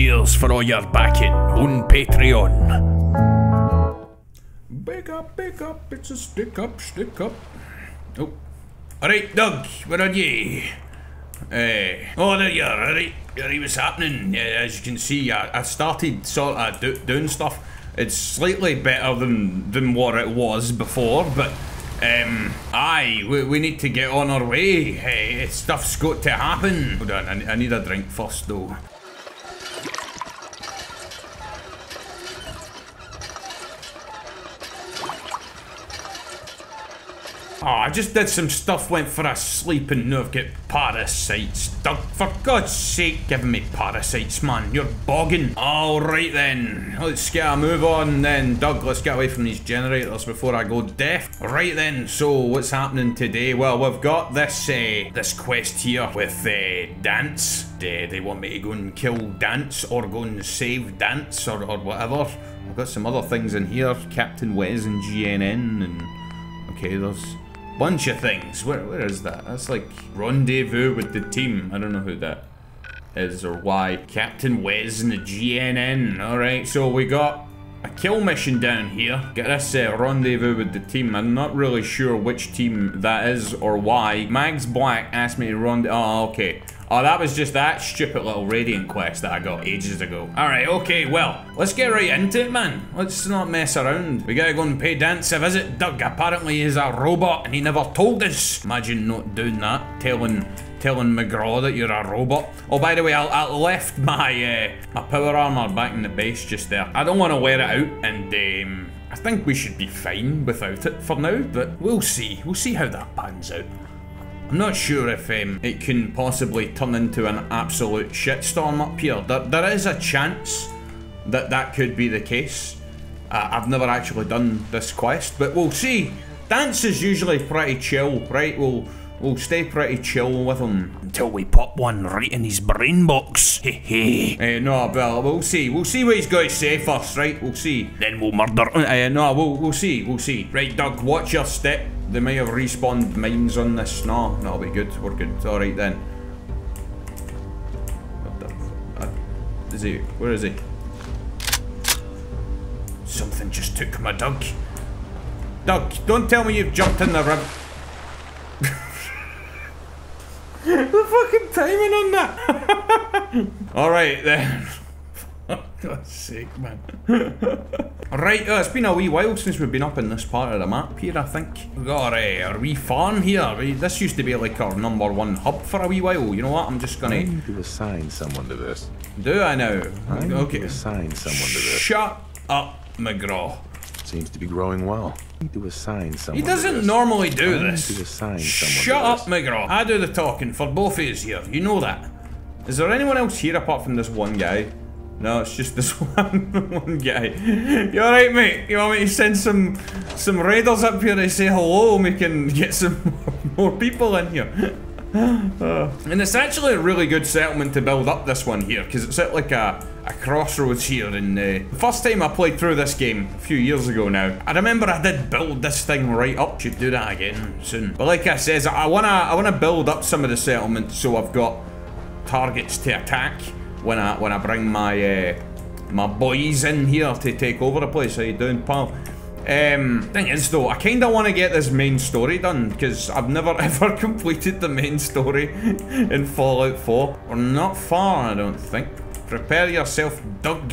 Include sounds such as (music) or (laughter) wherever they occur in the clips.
Cheers for all your backing on Patreon. Big up, big up, it's a stick up, stick up. Oh. Alright, Doug, where are ye? Eh, oh, there you are, alright. Alright, what's happening? Yeah, as you can see, I, I started sort of do, doing stuff. It's slightly better than, than what it was before, but um, aye, we, we need to get on our way. Hey, stuff's got to happen. Hold on, I, I need a drink first though. Oh, I just did some stuff, went for a sleep, and now I've got parasites. Doug, for God's sake, giving me parasites, man. You're bogging. Alright then. Let's get a move on then. Doug, let's get away from these generators before I go deaf. Right then, so what's happening today? Well, we've got this uh, this quest here with uh, Danse. Uh, they want me to go and kill Danse or go and save Danse or, or whatever. I've got some other things in here. Captain Wes and GNN and... Okay, there's bunch of things. Where, where is that? That's like rendezvous with the team. I don't know who that is or why. Captain Wes and the GNN. Alright, so we got a kill mission down here. Get this uh, rendezvous with the team. I'm not really sure which team that is or why. Mags Black asked me to rendezvous. Oh, okay. Oh, that was just that stupid little Radiant quest that I got ages ago. Alright, okay, well, let's get right into it, man. Let's not mess around. We gotta go and pay Danse a visit. Doug apparently is a robot and he never told us. Imagine not doing that. Telling telling McGraw that you're a robot. Oh, by the way, I, I left my uh, my power armor back in the base just there. I don't want to wear it out, and um, I think we should be fine without it for now, but we'll see. We'll see how that pans out. I'm not sure if um, it can possibly turn into an absolute shitstorm up here. There, there is a chance that that could be the case. Uh, I've never actually done this quest, but we'll see. Danse is usually pretty chill, right? We'll we'll stay pretty chill with him until we pop one right in his brain box. Heh uh, no, well, we'll see. We'll see what he's got to say first, right? We'll see. Then we'll murder. Uh, no, we'll we'll see. We'll see. Right, Doug, watch your step. They may have respawned mines on this. No, that'll be good. We're good. Alright then. What the... Uh, is he... Where is he? Something just took my Doug. Doug, don't tell me you've jumped in the river. the fucking timing on that! Alright then. (laughs) God's sake, man. right, uh, it's been a wee while since we've been up in this part of the map here, I think. We've got uh, a wee farm here. This used to be like our number one hub for a wee while. You know what? I'm just gonna... I need to assign someone to this. Do I now? I need okay. to assign someone to this. Shut up, McGraw. Seems to be growing well. To assign someone He doesn't normally do I this. To assign Shut up, McGraw. I do the talking for both of us here. You know that. Is there anyone else here apart from this one guy? No, it's just this (laughs) one, one guy. You alright, mate? You want me to send some some raiders up here to say hello and we can get some (laughs) more people in here? (laughs) Uh, and it's actually a really good settlement to build up this one here, because it's at like a, a crossroads here. And uh, the first time I played through this game, a few years ago now, I remember I did build this thing right up. Should do that again soon. But like I says, I wanna I wanna build up some of the settlements so I've got targets to attack when I when I bring my uh, my boys in here to take over the place. How you doing, pal? Um, thing is though, I kind of want to get this main story done because I've never (laughs) ever completed the main story in Fallout 4. We're not far, I don't think. Prepare yourself, Doug.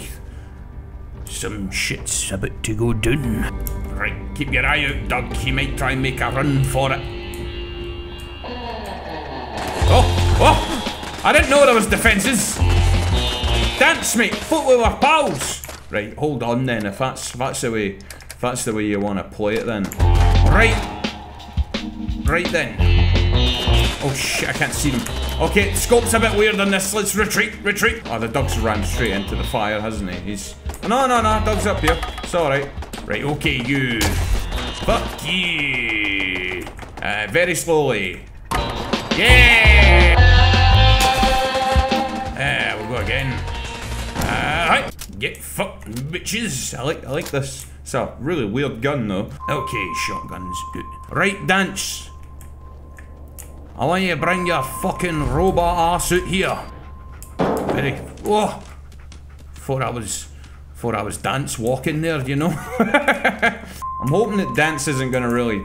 Some shit's about to go down. Right, keep your eye out, Doug. He might try and make a run for it. Oh, oh! I didn't know there was defences. Danse, mate. Foot with were pals. Right, hold on then. If that's that's the way, if that's the way you want to play it, then. Right. Right then. Oh shit! I can't see them. Okay, scope's a bit weird on this. Let's retreat. Retreat. Oh, the dog's ran straight into the fire, hasn't he? He's. No, no, no. Dog's up here. It's all right. Okay, you. Fuck you. Uh, very slowly. Yeah. Uh, we'll go again. Alright, get fucked, bitches. I like, I like this. It's a really weird gun, though. Okay, shotgun's good. Right, Danse. I want you to bring your fucking robot ass out here. Very. Oh, before I was before I was dance walking there, you know. (laughs) I'm hoping that Danse isn't gonna really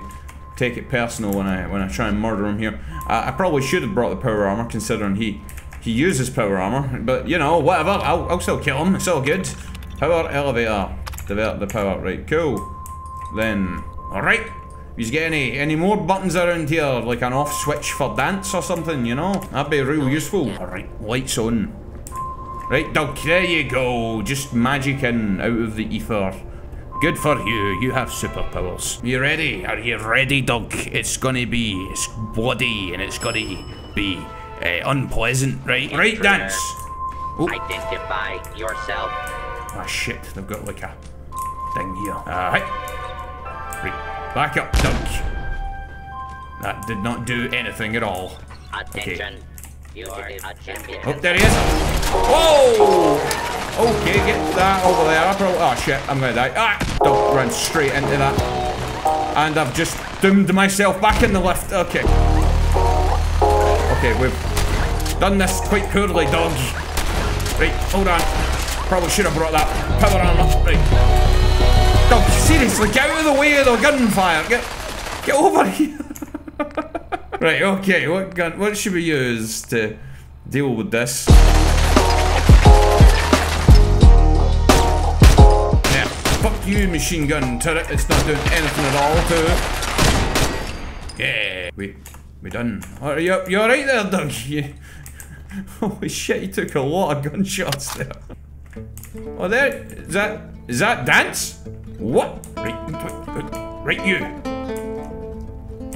take it personal when I when I try and murder him here. Uh, I probably should have brought the power armor, considering he he uses power armor. But you know, whatever. I'll I'll still kill him. It's all good. Power elevator. Develop the power. Right, cool. Then, all right. You get any any more buttons around here, like an off switch for Danse or something? You know, that'd be real useful. All right, lights on. Right, Doug. There you go. Just magic in out of the ether. Good for you, you have superpowers. You ready? Are you ready, Doug? It's gonna be, it's bloody and it's gonna be uh, unpleasant, right? Right, Danse! Oh. Identify yourself. Ah, shit, they've got like a thing here. Uh. Right, back up, Doug. That did not do anything at all. Attention. You are a champion. Oh, there he is. Whoa! Okay, get that over there. I probably, oh shit, I'm gonna die. Ah! Dog ran straight into that. And I've just doomed myself back in the lift. Okay. Okay, we've done this quite poorly, dogs. Right, hold on. Probably should have brought that power armor. Right. Seriously, get out of the way of the gunfire. Get, get over here. (laughs) right, okay, what gun, what should we use to deal with this? Yeah, fuck you, machine gun turret. It's not doing anything at all to it. Yeah, we we done. Are you you alright there, Doug? (laughs) You, holy shit, you took a lot of gunshots there. Oh, there is that is that Danse? What? Right, right, you.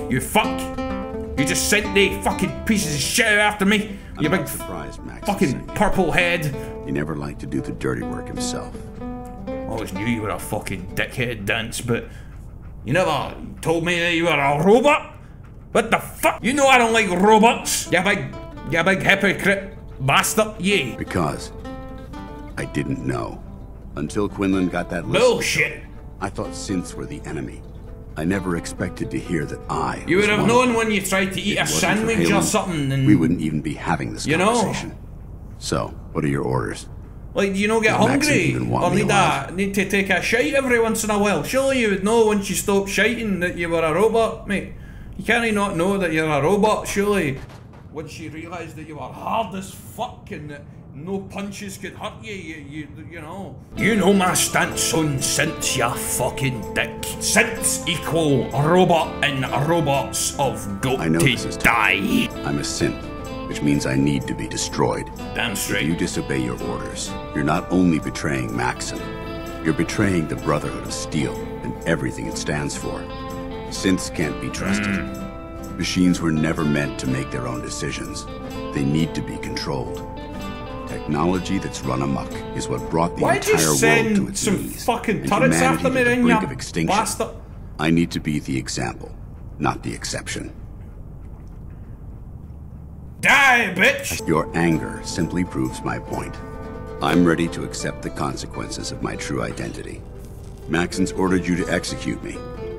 You fuck. You just sent the fucking pieces of shit after me. You I'm big not surprised, Max. fucking purple head. He never liked to do the dirty work himself. I Always knew you were a fucking dickhead Danse, but you never told me that you were a robot. What the fuck? You know I don't like robots. You big, you big hypocrite bastard. Yeah. Because I didn't know. Until Quinlan got that list, Bullshit. I thought synths were the enemy. I never expected to hear that I. You would have known when you tried to eat a sandwich or something, and We wouldn't even be having this You know. So, what are your orders? like do you know get Does hungry or need a need to take a shite every once in a while. Surely you would know once you stop shiting that you were a robot, mate. You can't not know that you're a robot, surely. Once you realise that you were hard as fuck and that no punches could hurt you, you, you, you know. You know my stance on synths, you fucking dick. Synths equal robot and robots of got I know to this is die. I'm a synth, which means I need to be destroyed. Damn If straight. you disobey your orders, you're not only betraying Maxson, you're betraying the Brotherhood of Steel and everything it stands for. Synths can't be trusted. Hmm. Machines were never meant to make their own decisions. They need to be controlled. Technology that's run amok is what brought the Why'd entire world to its some knees. fucking and turrets after me the then, brink you of extinction. bastard? I need to be the example, not the exception. Die, bitch! Your anger simply proves my point. I'm ready to accept the consequences of my true identity. Maxson's ordered you to execute me,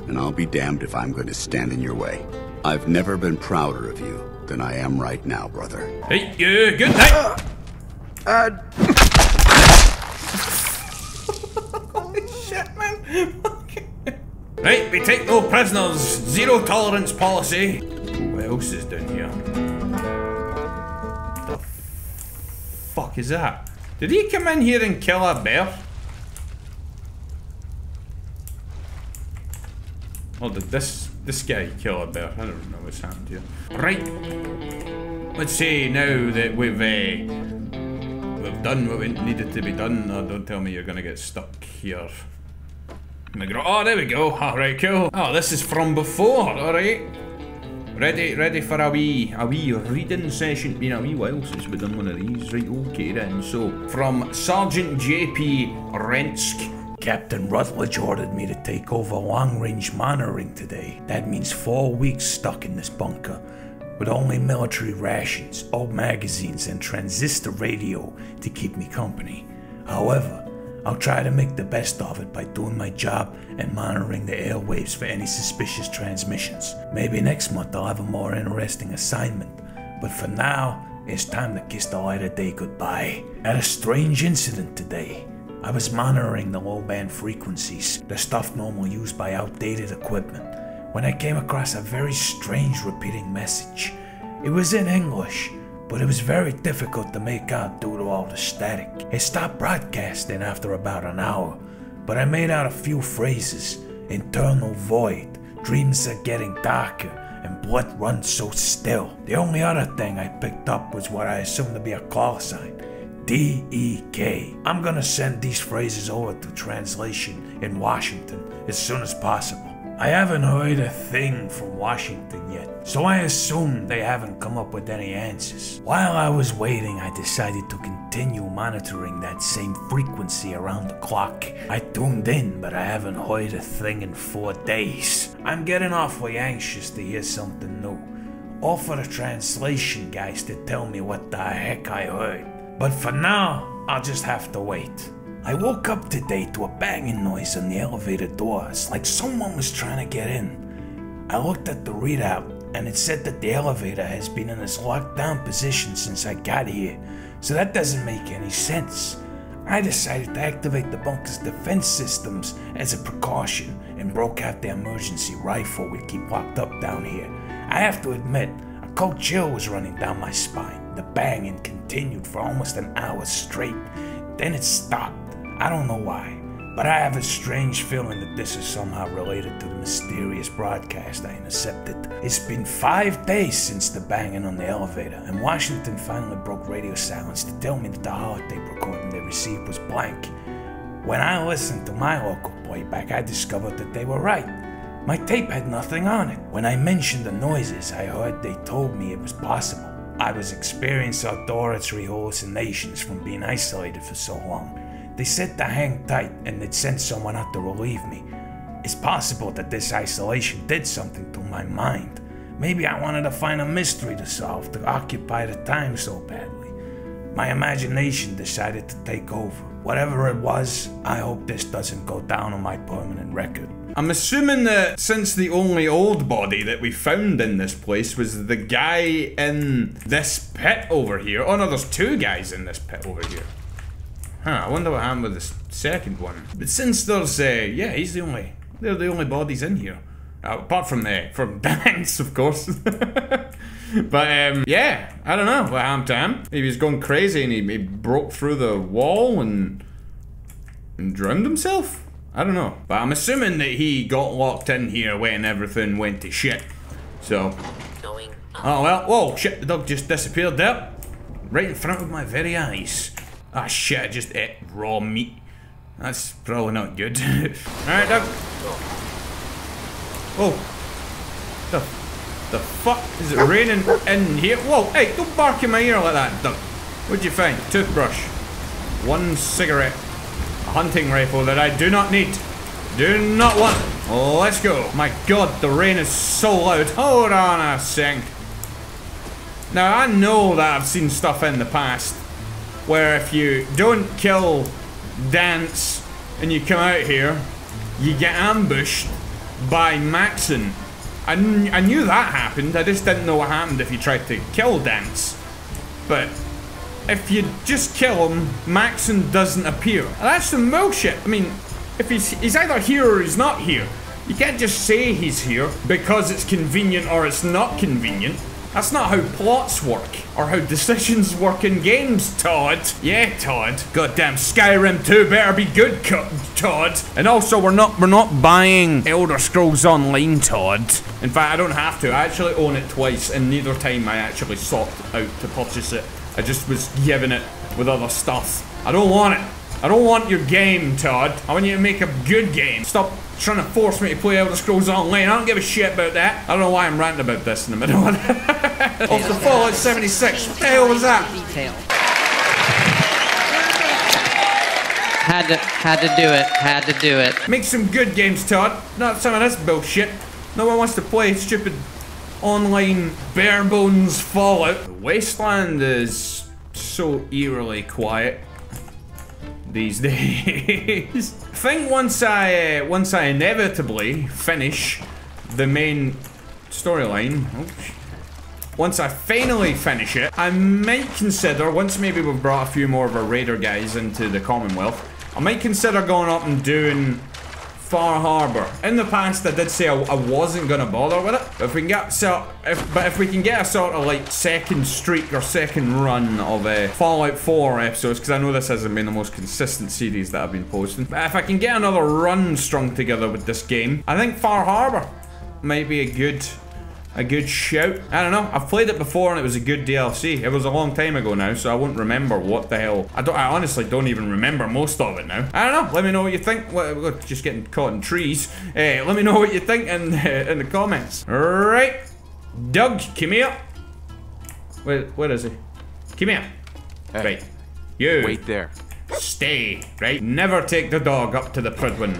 and I'll be damned if I'm going to stand in your way. I've never been prouder of you than I am right now, brother. Hey, you, good night! Holy shit, man! right, we take no prisoners. Zero tolerance policy. What else is down here? The fuck is that? Did he come in here and kill a bear? Oh, did this this guy kill a bear? I don't know what's happened here. Right. Let's see now that we've uh, we've done what we needed to be done. Oh, don't tell me you're gonna get stuck here. Oh, there we go. Alright, cool. Oh, this is from before. Alright. Ready, ready for a wee, a wee reading session. Been a wee while since we've done one of these. Right, okay then. So, from Sergeant J.P. Rensk. Captain Rutledge ordered me to take over long-range monitoring today. That means four weeks stuck in this bunker with only military rations, old magazines, and transistor radio to keep me company. However, I'll try to make the best of it by doing my job and monitoring the airwaves for any suspicious transmissions. Maybe next month I'll have a more interesting assignment, but for now, It's time to kiss the light of day goodbye. Had a strange incident today. I was monitoring the low band frequencies, the stuff normally used by outdated equipment, when I came across a very strange repeating message. It was in English, but it was very difficult to make out due to all the static. It stopped broadcasting after about an hour, but I made out a few phrases Internal void, dreams are getting darker, and blood runs so still. The only other thing I picked up was what I assumed to be a call sign. D-E-K. I'm gonna send these phrases over to translation in Washington as soon as possible. I haven't heard a thing from Washington yet, so I assume they haven't come up with any answers. While I was waiting, I decided to continue monitoring that same frequency around the clock. I tuned in, but I haven't heard a thing in four days. I'm getting awfully anxious to hear something new. Offer the translation guys to tell me what the heck I heard. But for now, I'll just have to wait. I woke up today to a banging noise on the elevator doors, like someone was trying to get in. I looked at the readout, and it said that the elevator has been in its locked down position since I got here, so that doesn't make any sense. I decided to activate the bunker's defense systems as a precaution and broke out the emergency rifle we keep locked up down here. I have to admit, a cold chill was running down my spine. The banging continued for almost an hour straight. Then it stopped. I don't know why, but I have a strange feeling that this is somehow related to the mysterious broadcast I intercepted. It's been five days since the banging on the elevator, and Washington finally broke radio silence to tell me that the holotape recording they received was blank. When I listened to my local playback, I discovered that they were right. My tape had nothing on it. When I mentioned the noises I heard, they told me it was possible. I was experiencing auditory hallucinations from being isolated for so long. They said to hang tight and they'd send someone out to relieve me. It's possible that this isolation did something to my mind. Maybe I wanted to find a mystery to solve to occupy the time so badly. My imagination decided to take over. Whatever it was, I hope this doesn't go down on my permanent record. I'm assuming that since the only old body that we found in this place was the guy in this pit over here. Oh no, there's two guys in this pit over here. Huh, I wonder what happened with the second one. But since there's, uh, yeah, he's the only, they're the only bodies in here. Uh, apart from the, from (laughs) Banks, of course. (laughs) but, um, yeah, I don't know what happened to him. Maybe he's going crazy and he, he broke through the wall and, and drowned himself? I don't know. But I'm assuming that he got locked in here when everything went to shit. So. Going Oh well. Whoa, shit, the dog just disappeared there. Right in front of my very eyes. Ah shit, I just ate raw meat. That's probably not good. (laughs) Alright, Doug. Oh. The, the fuck? Is it raining in here? Whoa, hey, don't bark in my ear like that, Doug. What'd you find? Toothbrush. One cigarette. A hunting rifle that I do not need. Do not want. Let's go. My god, the rain is so loud. Hold on a sec. Now, I know that I've seen stuff in the past where if you don't kill Danse and you come out here, you get ambushed by Maxson. I, kn I knew that happened, I just didn't know what happened if you tried to kill Danse. But if you just kill him, Maxson doesn't appear. And that's some bullshit. I mean, if he's, he's either here or he's not here. You can't just say he's here because it's convenient or it's not convenient. That's not how plots work, or how decisions work in games, Todd. Yeah, Todd. Goddamn Skyrim 2 better be good, Todd. And also, we're not we're not buying Elder Scrolls Online, Todd. In fact, I don't have to. I actually own it twice, and neither time I actually sought out to purchase it. I just was given it with other stuff. I don't want it. I don't want your game, Todd. I want you to make a good game. Stop trying to force me to play Elder Scrolls Online. I don't give a shit about that. I don't know why I'm ranting about this in the middle of (laughs) the Fallout 76. What the hell was that? Detail. Had to, had to do it. Had to do it. Make some good games, Todd. Not some of this bullshit. No one wants to play stupid online bare bones Fallout. The wasteland is so eerily quiet these (laughs) days. I think once I uh, once I inevitably finish the main storyline. Once I finally finish it, I might consider, once maybe we've brought a few more of our raider guys into the Commonwealth, I might consider going up and doing Far Harbor. In the past, I did say I, I wasn't gonna bother with it. If we can get so, if but if we can get a sort of like second streak or second run of uh, Fallout 4 episodes, because I know this hasn't been the most consistent series that I've been posting. But if I can get another run strung together with this game, I think Far Harbor might be a good a good shout. I don't know. I've played it before and it was a good DLC. It was a long time ago now, so I won't remember what the hell. I don't. I honestly don't even remember most of it now. I don't know. Let me know what you think. We're just getting caught in trees. Uh, let me know what you think in uh, (laughs) in the comments. All right, Doug, come here. Where where is he? Come here. Hey, Right. You. Wait there. Stay, right? Never take the dog up to the Prydwen.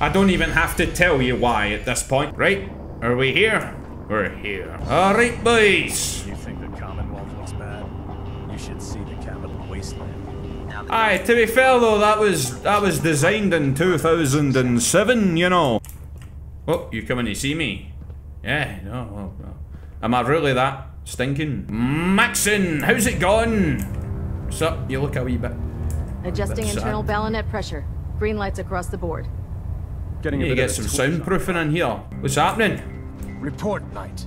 I don't even have to tell you why at this point, right? Are we here? We're here. Alright, boys. You think the Commonwealth looks bad? You should see the capital wasteland. Now Aye, to be fair though, that was that was designed in 2007, you know. Oh, you coming to see me? Yeah, no, no, no. Am I really that stinking? Maxson, how's it going? What's up? You look a wee bit. Adjusting That's, uh, internal bayonet pressure. Green lights across the board. Getting You a bit get of some soundproofing in here. What's happening? Report, Knight.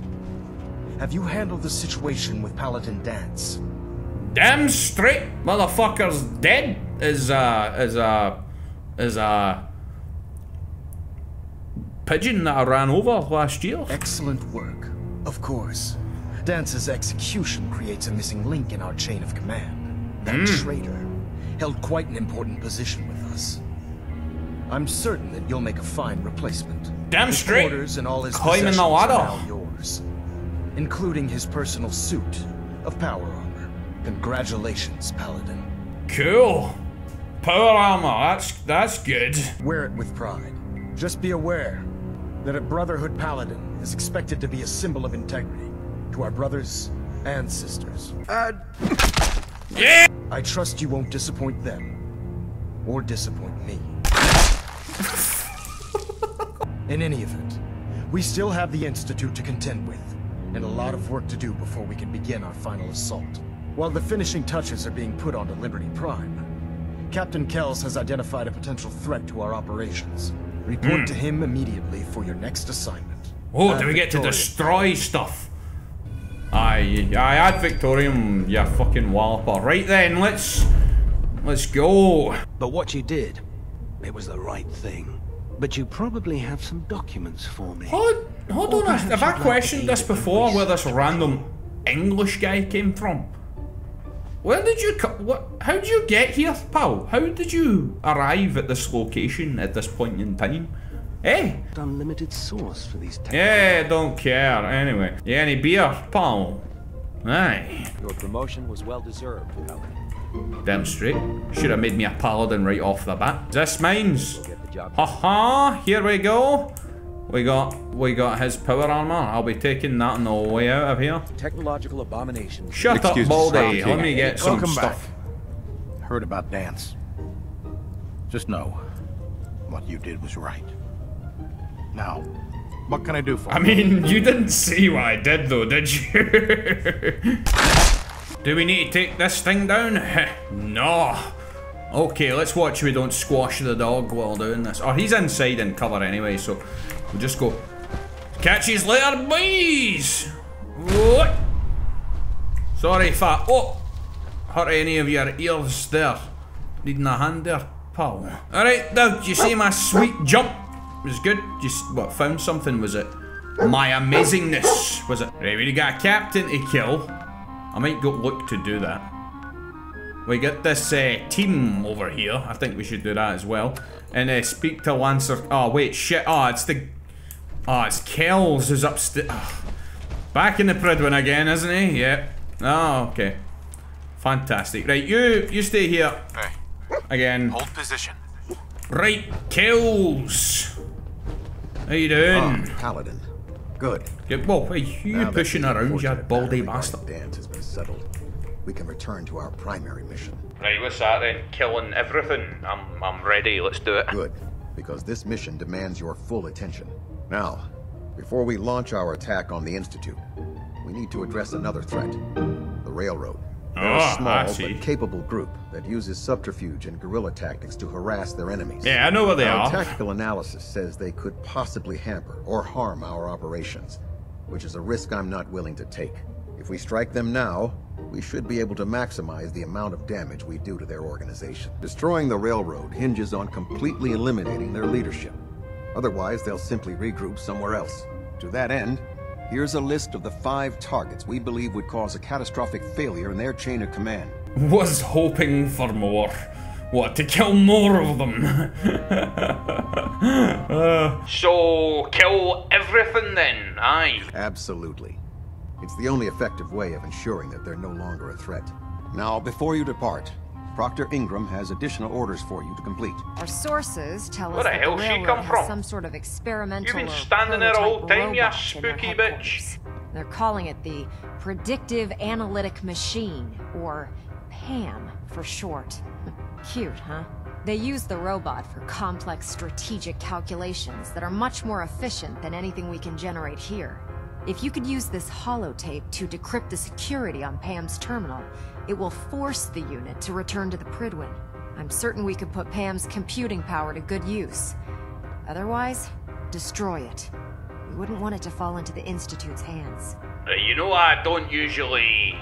Have you handled the situation with Paladin Danse? Damn straight, motherfucker's dead. Is uh is uh is a pigeon that I ran over last year. Excellent work. Of course. Danse's execution creates a missing link in our chain of command. That traitor held quite an important position with us. I'm certain that you'll make a fine replacement. Damn His straight. and all his Climbing the possessions are ladder. now yours, including his personal suit of power armor. Congratulations, Paladin. Cool. Power armor. That's that's good. Wear it with pride. Just be aware that a Brotherhood Paladin is expected to be a symbol of integrity to our brothers and sisters. Uh, Yeah. I trust you won't disappoint them or disappoint me. In any event, we still have the Institute to contend with, and a lot of work to do before we can begin our final assault. While the finishing touches are being put onto Liberty Prime, Captain Kells has identified a potential threat to our operations. Report hmm. to him immediately for your next assignment. Oh, do we get to destroy stuff? Aye, aye, ad Victorium, you fucking walloper. Right then, let's let's go. But what you did, it was the right thing. But you probably have some documents for me. Hold, hold Or on, have I questioned aid this before? Where this random English guy came from? Where did you come, what? How did you get here, pal? How did you arrive at this location at this point in time? Eh? Unlimited source for these technical Yeah, don't care. Anyway, yeah, any beer, pal? Aye. Your promotion was well deserved, Paladin. Damn straight. Should have made me a paladin right off the bat. Is this mines? Get the job. Haha, here we go. We got we got his power armor. I'll be taking that on the way out of here. Technological abomination. Shut Excuse up, Baldy. Let me get some Welcome back. stuff. Heard about Danse. Just know, what you did was right. Now, what can I do for I you? mean, you didn't see what I did though, did you? (laughs) do we need to take this thing down? (laughs) no. Okay, let's watch we don't squash the dog while doing this. Or he's inside in cover anyway, so we'll just go. Catch his later, boys! What? Sorry if I. Oh! Hurt any of your ears there. Needing a hand there, pal. Alright, Doug, you see my sweet jump? It was good. Just, what, found something, was it? My amazingness, was it? Right, we got a captain to kill. I might go look to do that. We got this uh, team over here. I think we should do that as well. And uh, speak to Lancer. Oh, wait, shit. Oh, it's the. Oh, it's Kells who's upstairs. Back in the Prydwen again, isn't he? Yep. Oh, okay. Fantastic. Right, you you stay here Hey, again. hold position. Right, Kells. How you doing? Oh, Paladin. Good. Good. Whoa, hey, you Now pushing around, you unfortunate baldy matter bastard. Danse has been settled. We can return to our primary mission. Right, what's that then? Killing everything. I'm I'm ready. Let's do it. Good, because this mission demands your full attention. Now, before we launch our attack on the Institute, we need to address another threat. The Railroad. They're Oh, a ah, I small see. but capable group that uses subterfuge and guerrilla tactics to harass their enemies. Yeah, I know what they our are. tactical analysis says they could possibly hamper or harm our operations, which is a risk I'm not willing to take. If we strike them now, we should be able to maximize the amount of damage we do to their organization. Destroying the railroad hinges on completely eliminating their leadership. Otherwise, they'll simply regroup somewhere else. To that end, here's a list of the five targets we believe would cause a catastrophic failure in their chain of command. (laughs) Was hoping for more. What, to kill more of them? (laughs) Uh, so, kill everything then, aye. Absolutely. It's the only effective way of ensuring that they're no longer a threat. Now, before you depart, Proctor Ingram has additional orders for you to complete. Our sources tell Where us the that hell the she railroad come from? some sort of experimental You've been or standing there the whole prototype time, you robot in their spooky bitch. They're calling it the Predictive Analytic Machine, or PAM for short. (laughs) Cute, huh? They use the robot for complex strategic calculations that are much more efficient than anything we can generate here. If you could use this holotape to decrypt the security on Pam's terminal, it will force the unit to return to the Prydwen. I'm certain we could put Pam's computing power to good use. Otherwise, destroy it. We wouldn't want it to fall into the Institute's hands. Uh, You know, I don't usually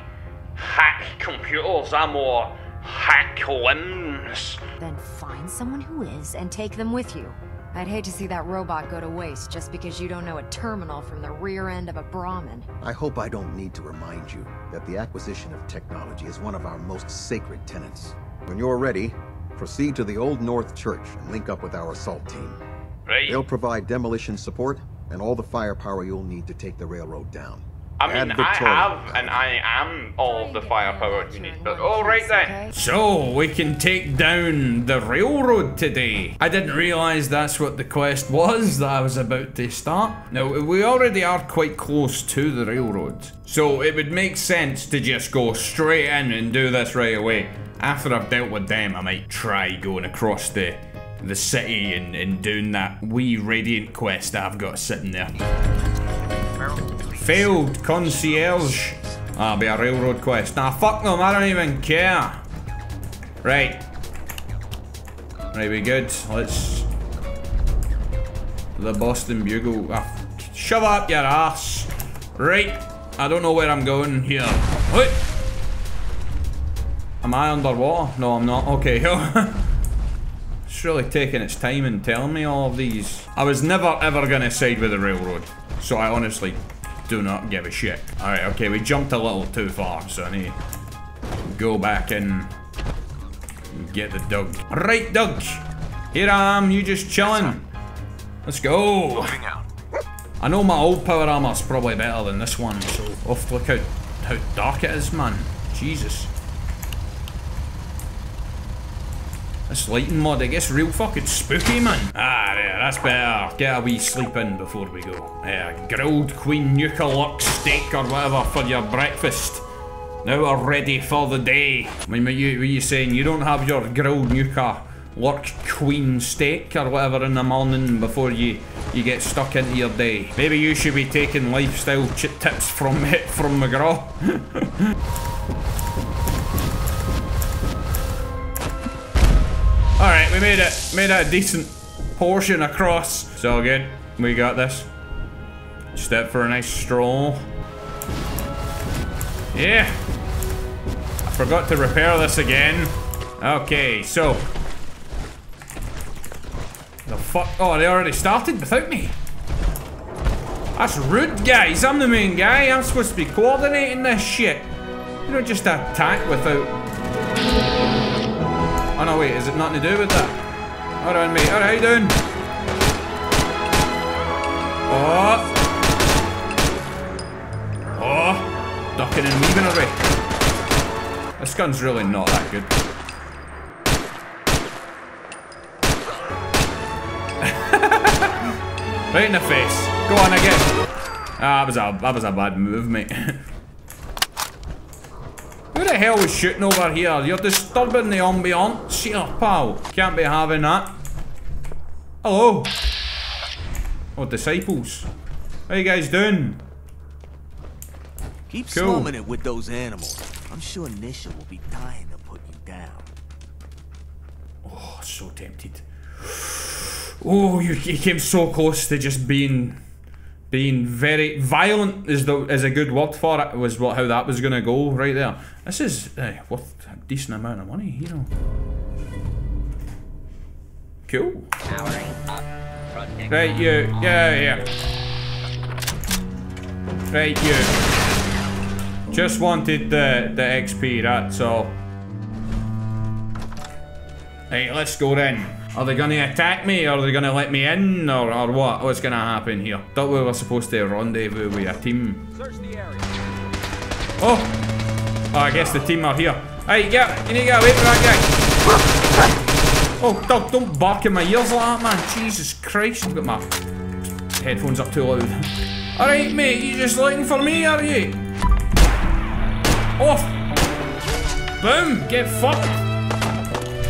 hack computers, I'm more hack limbs. Then find someone who is and take them with you. I'd hate to see that robot go to waste just because you don't know a terminal from the rear end of a Brahmin. I hope I don't need to remind you that the acquisition of technology is one of our most sacred tenets. When you're ready, proceed to the Old North Church and link up with our assault team. Right. They'll provide demolition support and all the firepower you'll need to take the railroad down. I mean, Add I have and I am all the firepower you need, but alright then. So, we can take down the railroad today. I didn't realise that's what the quest was that I was about to start. Now, we already are quite close to the railroad, so it would make sense to just go straight in and do this right away. After I've dealt with them, I might try going across the the city and, and doing that wee Radiant quest that I've got sitting there. Failed concierge. Ah, be a railroad quest. Nah, fuck them. I don't even care. Right. Right, we good. Let's. The Boston Bugle. Ah, shove up your ass. Right. I don't know where I'm going here. What? Am I underwater? No, I'm not. Okay. (laughs) it's really taking its time and telling me all of these. I was never ever gonna side with the railroad, so I honestly do not give a shit. Alright, okay, we jumped a little too far, so I need to go back and get the Doug. Right, Doug. Here I am, you just chilling. Let's go. I know my old power armor's probably better than this one, so off look how, how dark it is, man. Jesus. This lighting mod, it gets real fucking spooky, man. Ah, there, that's better. Get a wee sleep in before we go. Yeah, grilled Queen Nuka Lux steak or whatever for your breakfast. Now we're ready for the day. I mean, were you, you saying you don't have your grilled Nuka Lurk Queen steak or whatever in the morning before you, you get stuck into your day? Maybe you should be taking lifestyle tips from (laughs) from McGraw. (laughs) Alright, we made it. Made a decent portion across. It's all good. We got this. Step for a nice stroll. Yeah. I forgot to repair this again. Okay, so. The fuck? Oh, they already started without me. That's rude, guys. I'm the main guy. I'm supposed to be coordinating this shit. You don't just attack without Oh wait, is it nothing to do with that? On, mate. Alright, how you doing? Oh! Oh! Ducking and weaving away. This gun's really not that good. (laughs) right in the face. Go on again. Ah, that was a that was a bad move, mate. (laughs) Hell is shooting over here? You're disturbing the ambiance here, pal. Can't be having that. Hello. Oh, disciples. How you guys doing? Keep Cool. slumming it with those animals. I'm sure Nisha will be dying to put you down. Oh, so tempted. Oh, you, you came so close to just being being very violent is the is a good word for it was what how that was gonna go right there. This is uh, worth a decent amount of money, you know. Cool. Right, you. Yeah, yeah. Right, you. Just wanted the the XP, that's all. Right, let's go then. Are they gonna attack me? Or are they gonna let me in? Or, or what? What's gonna happen here? Thought we were supposed to rendezvous with a team. Oh! Oh, I guess the team are here. Hey, get, you need to get away from that guy. (laughs) Oh, dog, don't bark in my ears like that, man. Jesus Christ, I've got my headphones up too loud. (laughs) Alright, mate, you just looking for me, are you? Off! Boom! Get fucked!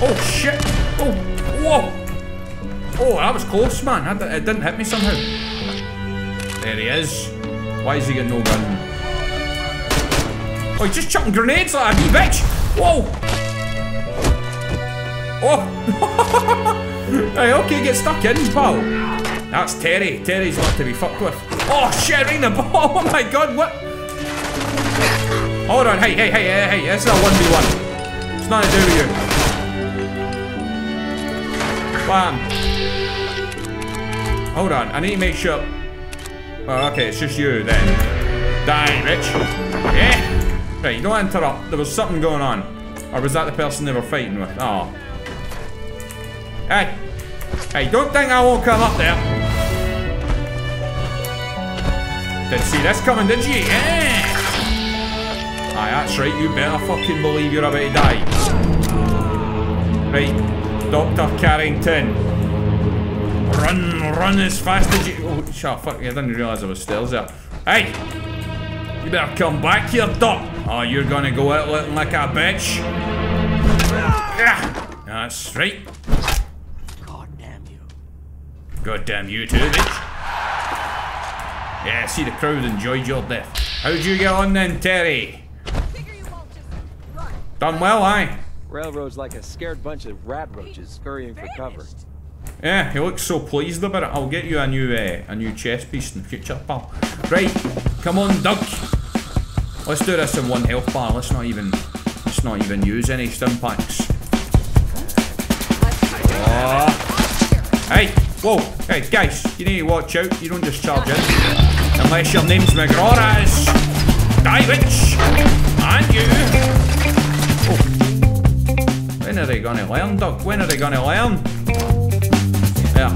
Oh, shit! Oh, whoa! Oh, that was close, man. That- It didn't hit me somehow. There he is. Why is he got no gun? Oh, he's just chucking grenades like a wee bitch! Whoa! Oh! hey, okay, get stuck in, pal. That's Terry. Terry's not to be fucked with. Oh, shit, ring the ball. (laughs) Oh my god, what? Hold on, hey, hey, hey, hey, hey, is a 1v1. It's nothing to do with you. Bam. Hold on, I need to make sure. Oh, okay, it's just you then. Die, bitch. Yeah. Right, don't interrupt. There was something going on. Or was that the person they were fighting with? Oh. Hey. Hey, don't think I won't come up there. Didn't see this coming, did you? Yeah. Aye, that's right. You better fucking believe you're about to die. Right. Dr. Carrington. Run, run as fast as you... Oh, shit, fuck, I didn't realise there was stairs there. Hey! You better come back here, Doc! Oh, you're gonna go out looking like a bitch? Yeah, that's right. God damn you. God damn you too, bitch. Yeah, see the crowd enjoyed your death. How'd you get on then, Terry? Done well, aye? Railroad's like a scared bunch of radroaches scurrying for cover. Yeah, he looks so pleased about it. I'll get you a new uh, a new chest piece in the future, pal. Right, come on, Doug. Let's do this in one health bar. Let's not even let's not even use any stim packs. Oh. Hey, whoa, hey guys, you need to watch out. You don't just charge in unless your name's McGraw. Die, bitch, and you. Oh. When are they gonna learn, Doug? When are they gonna learn? Yeah.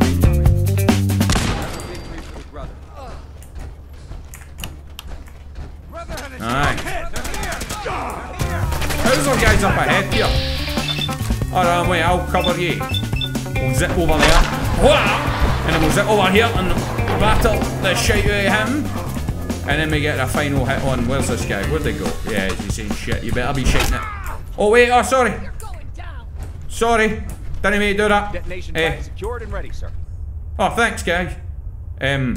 Aye. How's our guys up ahead here? Alright, wait, I'll cover you. We'll zip over there. And then we'll zip over here and battle the shit out of him. And then we get a final hit on. Where's this guy? Where'd they go? Yeah, he's saying shit. You better be shitting it. Oh, wait, oh, sorry. Sorry. Didn't mean to do that. Detonation track secured and ready, sir. Oh, thanks, guy. Um.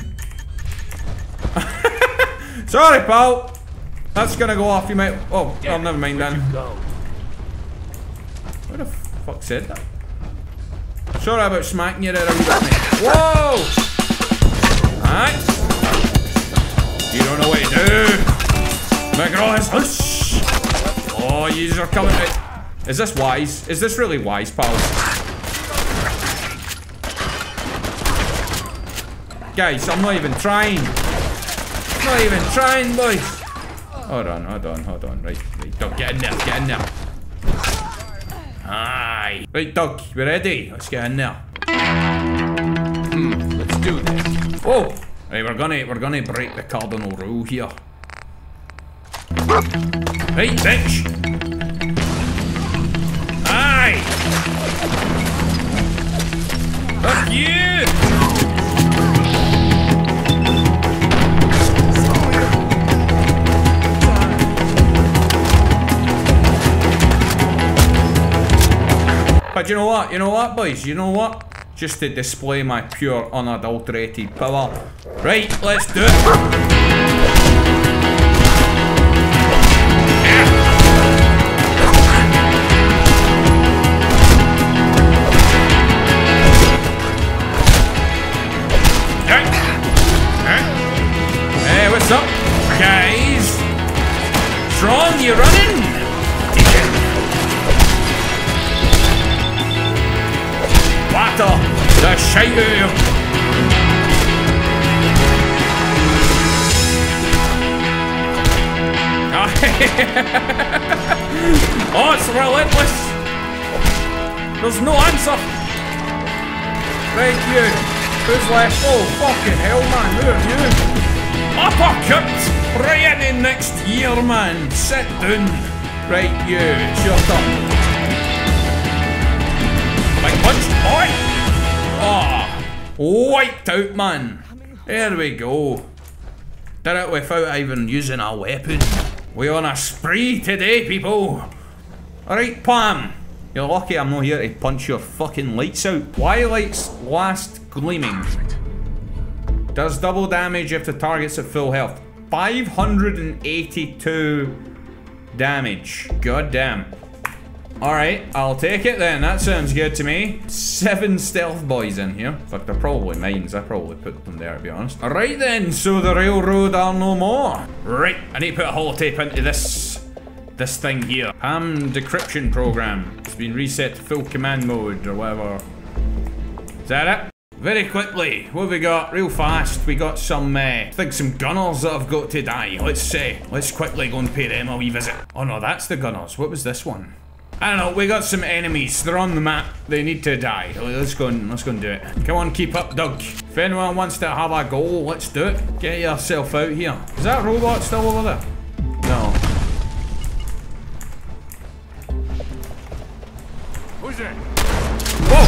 (laughs) Sorry, pal. That's gonna go off. You might. Oh, oh never mind then. Who the fuck said that? Sorry about smacking you there a wee bit, mate. Whoa! Alright. You don't know what to do. McGraw hush. Oh, yous are coming out. Is this wise? Is this really wise, pals? Guys, I'm not even trying. Not even trying, boys. Hold on, hold on, hold on. Right, right, Doug, get in there, get in there. Aye. Right, Doug, you ready? Let's get in there. Hmm, let's do this. Oh, right, we're gonna we're gonna break the cardinal rule here. Hey, bitch. Fuck you. But you know what? You know what, boys? You know what? Just to display my pure, unadulterated power. Right, let's do it. Of (laughs) oh, it's relentless. There's no answer. Right, you. Who's left? Oh, fucking hell, man. Who are you? Uppercut! Right in next year, man. Sit down. Right, you. It's your wiped out, man. There we go. Did it without even using a weapon. We on a spree today, people. Alright, Pam. You're lucky I'm not here to punch your fucking lights out. Twilight's last gleaming. Does double damage if the target's at full health. 582 damage. God damn. Alright, I'll take it then. That sounds good to me. Seven stealth boys in here. In fact, they're probably mines. I probably put them there, to be honest. Alright then, so the railroad are no more. Right, I need to put a holotape into this this thing here. Ham decryption program. It's been reset to full command mode or whatever. Is that it? Very quickly, what have we got? Real fast, we got some, uh, I think some gunners that have got to die. Let's say, let's quickly go and pay them a wee visit. Oh no, that's the gunners. What was this one? I don't know, we got some enemies. They're on the map. They need to die. Let's go and let's go and do it. Come on, keep up, Doug. If anyone wants to have a goal, let's do it. Get yourself out here. Is that robot still over there? No. Who's there? Whoa!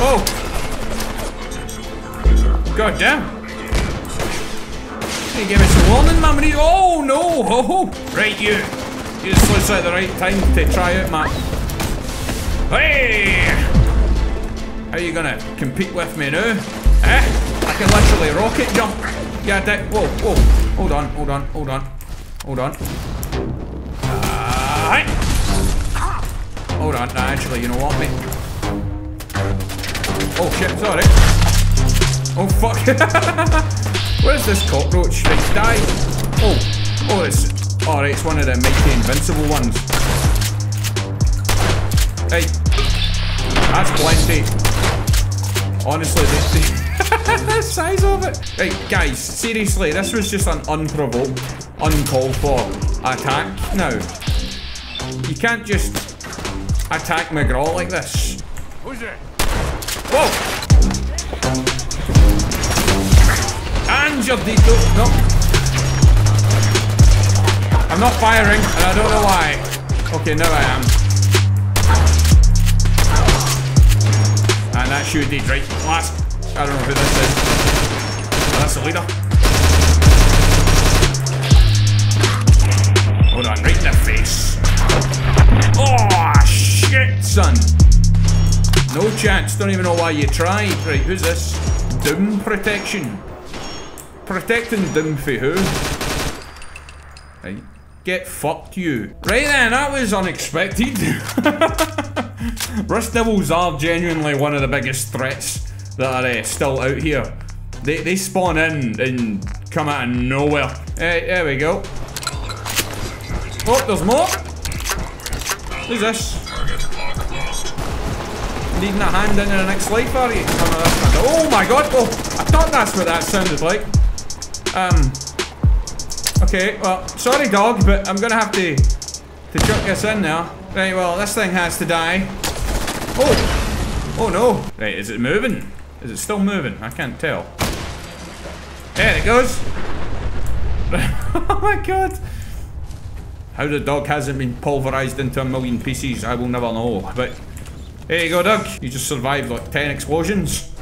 Oh! God damn! You give us some warning, Mammy. Oh no! Oh, ho! right, you. You just looks like the right time to try out map. Hey! How you gonna compete with me now? Eh? I can literally rocket jump. Yeah, dick. Whoa, whoa. Hold on, hold on, hold on. Hold on. Uh, hold on, nah, actually, you know what, mate? Oh shit, sorry. Oh fuck. (laughs) Where's this cockroach? Right, die. Oh, oh, it's. Alright, it's one of the mighty invincible ones. Hey. That's plenty. Honestly, the, (laughs) the size of it. Right, guys, seriously, this was just an unprovoked, uncalled for attack now. You can't just attack McGraw like this. Who's there? Whoa! And dead. No. I'm not firing, and I don't know why. Okay, now I am. And that should did right. Last. I don't know who this is. Oh, that's the leader. Hold on, right in the face. Oh, shit, son. No chance. Don't even know why you tried. Right, who's this? Doom protection. Protecting Doom for who? Right. Get fucked, you. Right then, that was unexpected. (laughs) Rust Devils are genuinely one of the biggest threats that are uh, still out here. They, they spawn in and come out of nowhere. Hey, there we go. Oh, there's more. Who's this? Needing a hand into the next life, are you? Oh my god! Oh, I thought that's what that sounded like. Um. Okay, well, sorry, dog, but I'm gonna have to to chuck this in now. Right, well, this thing has to die. Oh, oh no! Right, is it moving? Is it still moving? I can't tell. There it goes. (laughs) oh my god! How the dog hasn't been pulverized into a million pieces, I will never know. But there you go, Doug. You just survived like 10 explosions.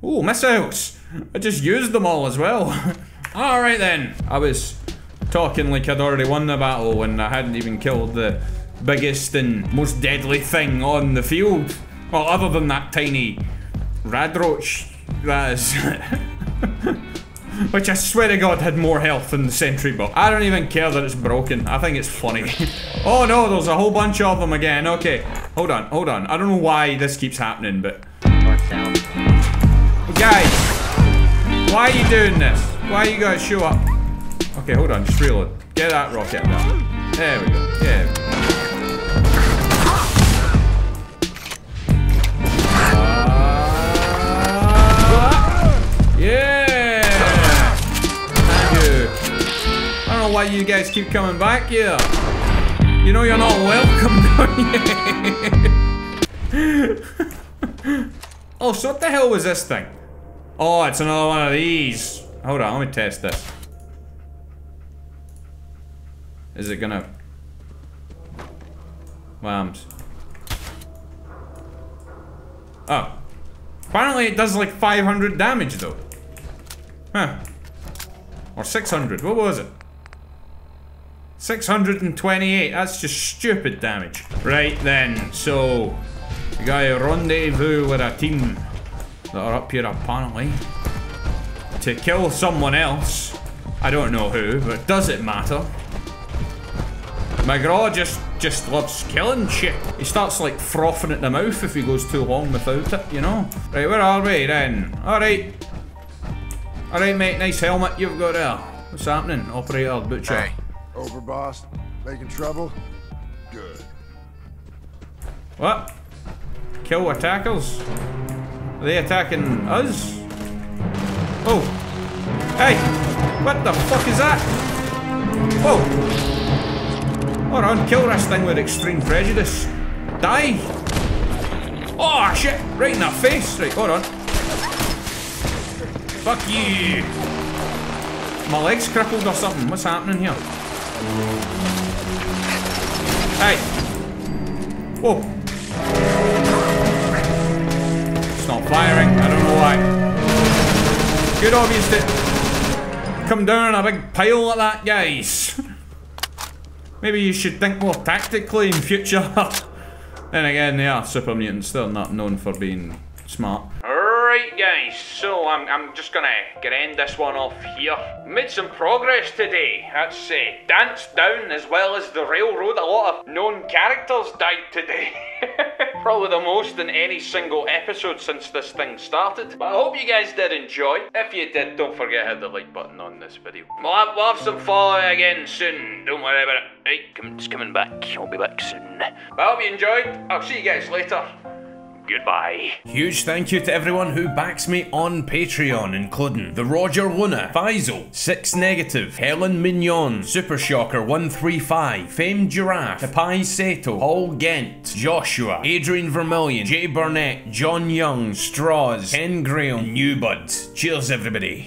Oh, missiles. I just used them all as well. (laughs) Alright then. I was talking like I'd already won the battle when I hadn't even killed the biggest and most deadly thing on the field. Well, other than that tiny radroach. That is... (laughs) Which I swear to God had more health than the sentry bot. I don't even care that it's broken. I think it's funny. (laughs) oh no, there's a whole bunch of them again. Okay, hold on, hold on. I don't know why this keeps happening, but... Guys, why are you doing this? Why you guys show up? Okay, hold on, just reload. Get that rocket now. There we go. Yeah. Ah. Yeah! Thank you. I don't know why you guys keep coming back here. You know you're not welcome (laughs) don't you? (laughs) oh, so what the hell was this thing? Oh, it's another one of these. Hold on, let me test this. Is it gonna... Lambs. Oh. Apparently it does like 500 damage though. Huh. Or 600, what was it? 628, that's just stupid damage. Right then, so... We got a rendezvous with a team that are up here apparently. To kill someone else. I don't know who, but does it matter? McGraw just just loves killing shit. He starts like frothing at the mouth if he goes too long without it, you know? Right, where are we then? Alright. Alright mate, nice helmet you've got there. What's happening? Operator Butcher. Hey. Over, boss. Making trouble? Good. What? Kill attackers? Are they attacking us? Oh. Hey! What the fuck is that? Whoa! Hold on, kill this thing with extreme prejudice. Die! Oh shit! Right in the face! Right, hold on. Fuck you! My leg's crippled or something. What's happening here? Hey! Whoa! It's not firing. I don't know why. Good obvious to come down a big pile like that, guys. Maybe you should think more tactically in future. (laughs) then again, they are super mutants. They're not known for being smart. Alright guys, so I'm, I'm just gonna get end this one off here. Made some progress today. That's uh, Danse Down as well as the Railroad. A lot of known characters died today. (laughs) Probably the most in any single episode since this thing started. But I hope you guys did enjoy. If you did, don't forget to hit the like button on this video. We'll have, we'll have some follow again soon. Don't worry about it. Come, it's coming back. I'll be back soon. But I hope you enjoyed. I'll see you guys later. Goodbye. Huge thank you to everyone who backs me on Patreon, including the Roger Luna, Faisal, Six Negative, Helen Mignon, Super Shocker 135, Fame Giraffe, Tapai Seto, Paul Gent, Joshua, Adrian Vermillion, Jay Burnett, John Young, Straws, Ken Graham, Newbuds. Cheers, everybody.